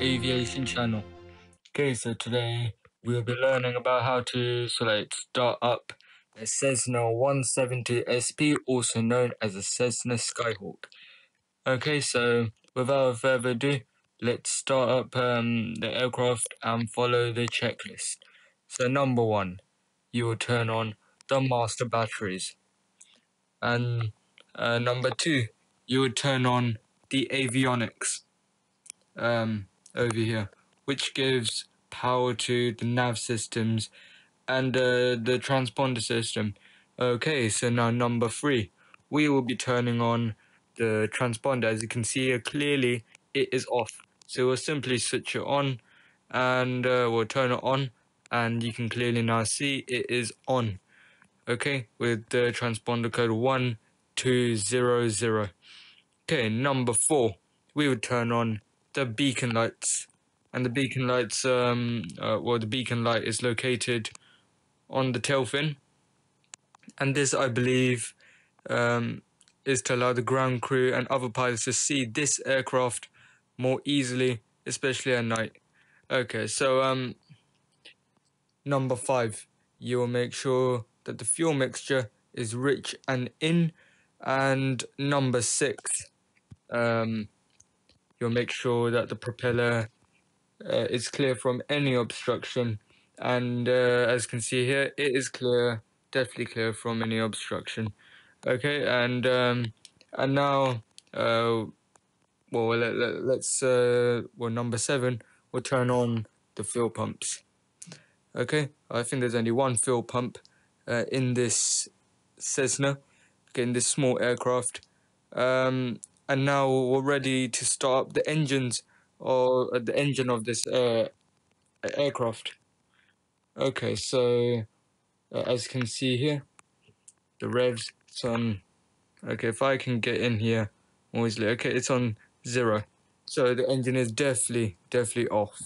Aviation channel. Okay, so today we'll be learning about how to select start up a Cessna 170 SP, also known as a Cessna Skyhawk. Okay, so without further ado, let's start up um, the aircraft and follow the checklist. So number one, you will turn on the master batteries. And uh, number two, you would turn on the avionics um, over here, which gives power to the nav systems and uh, the transponder system. Okay, so now number three, we will be turning on the transponder. As you can see here clearly, it is off. So we'll simply switch it on and uh, we'll turn it on and you can clearly now see it is on. Okay, with the transponder code 1200. Okay, number four, we would turn on the beacon lights. And the beacon lights, um, uh, well, the beacon light is located on the tail fin. And this, I believe, um, is to allow the ground crew and other pilots to see this aircraft more easily, especially at night. Okay, so um, number five, you will make sure that the fuel mixture is rich and in. And number six, um, you'll make sure that the propeller uh, is clear from any obstruction. And uh, as you can see here, it is clear, definitely clear from any obstruction. Okay, and um, and now, uh, well, let, let, let's, uh, well, number seven, we'll turn on the fuel pumps. Okay, I think there's only one fuel pump uh, in this Cessna, okay, in this small aircraft. Um, and now we're ready to start the engines or uh, the engine of this uh, aircraft. Okay, so uh, as you can see here, the revs it's on. Okay, if I can get in here easily. Okay, it's on zero, so the engine is definitely definitely off.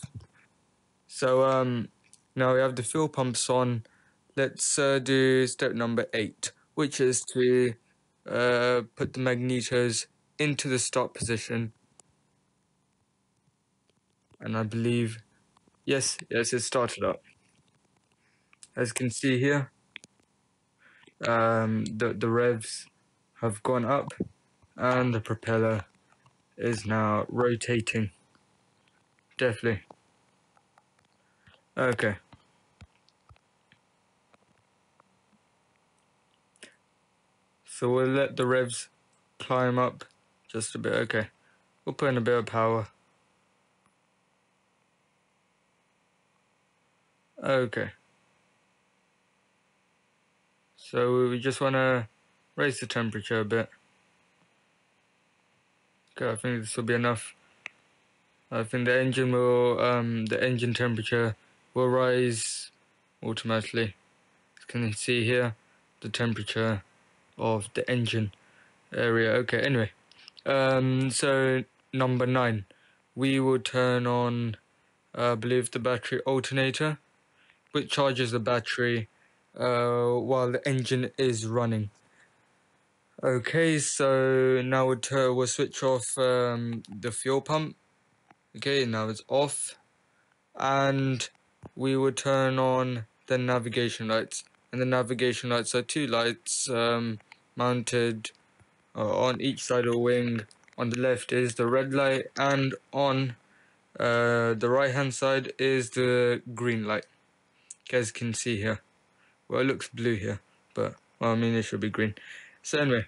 So um, now we have the fuel pumps on. Let's uh, do step number eight, which is to uh, put the magnetos into the start position. And I believe, yes, yes, it started up. As you can see here, um, the, the revs have gone up and the propeller is now rotating. Definitely. Okay. So we'll let the revs climb up just a bit, okay. We'll put in a bit of power. Okay. So we just want to raise the temperature a bit. Okay, I think this will be enough. I think the engine will, um, the engine temperature will rise automatically. As you can see here, the temperature of the engine area. Okay, anyway. Um, so number nine, we will turn on, uh, I believe, the battery alternator, which charges the battery uh, while the engine is running. Okay, so now we'll, turn, we'll switch off um, the fuel pump. Okay, now it's off, and we will turn on the navigation lights. And the navigation lights are two lights um, mounted uh, on each side of the wing. On the left is the red light, and on uh, the right hand side is the green light. You guys can see here. Well, it looks blue here, but well, I mean, it should be green. So anyway,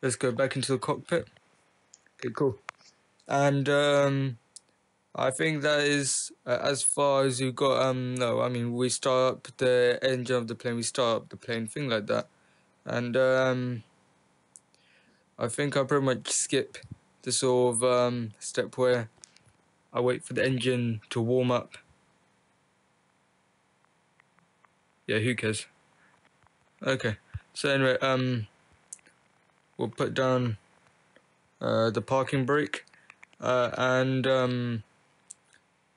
let's go back into the cockpit. Okay, cool. And um, I think that is uh, as far as you got. Um, no, I mean, we start up the engine of the plane. We start up the plane, thing like that and um, I think I pretty much skip the sort of um, step where I wait for the engine to warm up. Yeah, who cares? Okay, so anyway, um, we'll put down uh, the parking brake, uh, and um,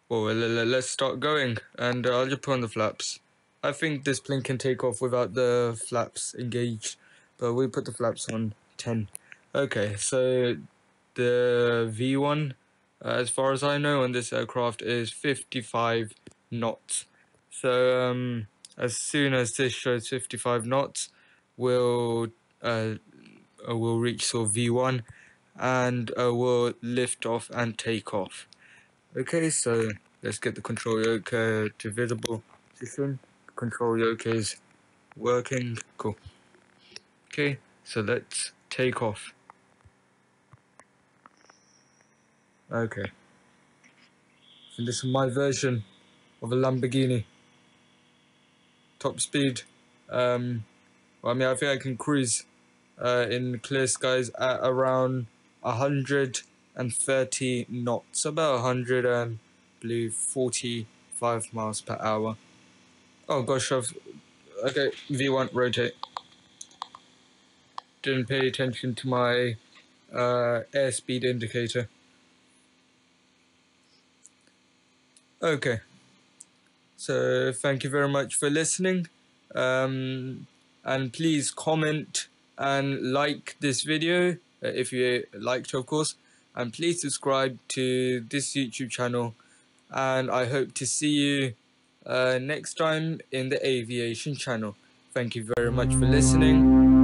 well, let's start going, and uh, I'll just put on the flaps. I think this plane can take off without the flaps engaged, but we put the flaps on 10. Okay, so the V1, uh, as far as I know, on this aircraft is 55 knots. So um, as soon as this shows 55 knots, we'll uh, we'll reach sort of V1 and uh, we'll lift off and take off. Okay, so let's get the control yoke uh, to visible position. Control yoke is working. Cool. Okay, so let's take off. Okay. So this is my version of a Lamborghini. Top speed. Um, well, I mean, I think I can cruise uh, in clear skies at around 130 knots, about 100 and believe 45 miles per hour. Oh gosh, I've okay. V1 rotate. Didn't pay attention to my uh, airspeed indicator. Okay. So thank you very much for listening. Um, and please comment and like this video uh, if you liked of course and please subscribe to this YouTube channel and I hope to see you uh, next time in the aviation channel. Thank you very much for listening.